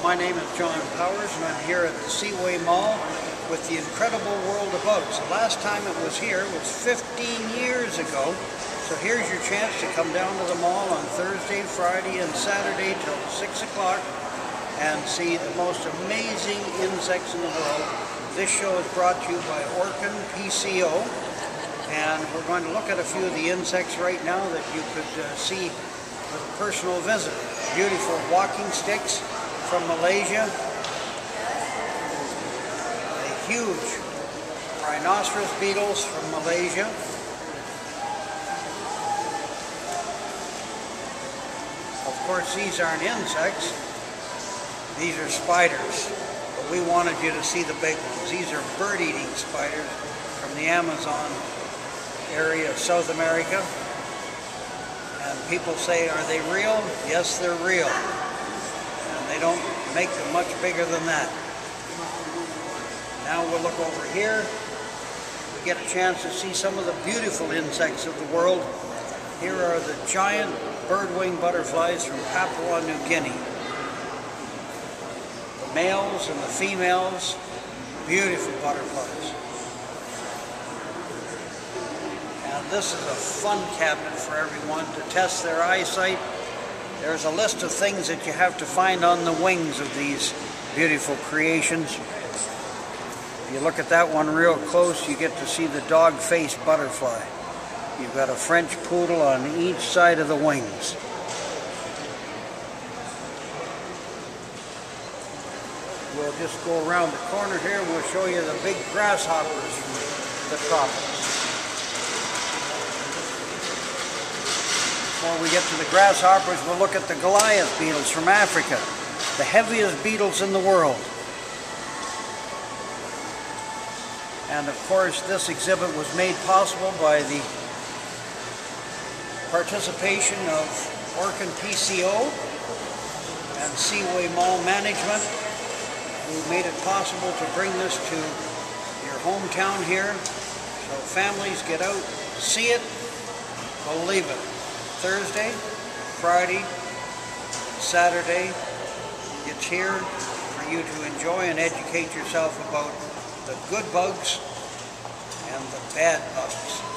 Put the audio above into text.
My name is John Powers and I'm here at the Seaway Mall with the incredible world of bugs. The last time it was here was 15 years ago. So here's your chance to come down to the mall on Thursday, Friday, and Saturday till 6 o'clock and see the most amazing insects in the world. This show is brought to you by Orkin PCO and we're going to look at a few of the insects right now that you could uh, see with a personal visit. Beautiful walking sticks from Malaysia. The huge rhinoceros beetles from Malaysia. Of course, these aren't insects. These are spiders. But we wanted you to see the big ones. These are bird-eating spiders from the Amazon area of South America. And people say, are they real? Yes, they're real don't make them much bigger than that. Now we'll look over here. We get a chance to see some of the beautiful insects of the world. Here are the giant birdwing butterflies from Papua New Guinea. The males and the females, beautiful butterflies. And this is a fun cabinet for everyone to test their eyesight there's a list of things that you have to find on the wings of these beautiful creations. If you look at that one real close, you get to see the dog-faced butterfly. You've got a French poodle on each side of the wings. We'll just go around the corner here and we'll show you the big grasshoppers from the tropics. Before we get to the grasshoppers, we'll look at the Goliath beetles from Africa, the heaviest beetles in the world. And of course, this exhibit was made possible by the participation of Orkin PCO and Seaway Mall Management, who made it possible to bring this to your hometown here. So families get out, see it, believe it. Thursday, Friday, Saturday. It's here for you to enjoy and educate yourself about the good bugs and the bad bugs.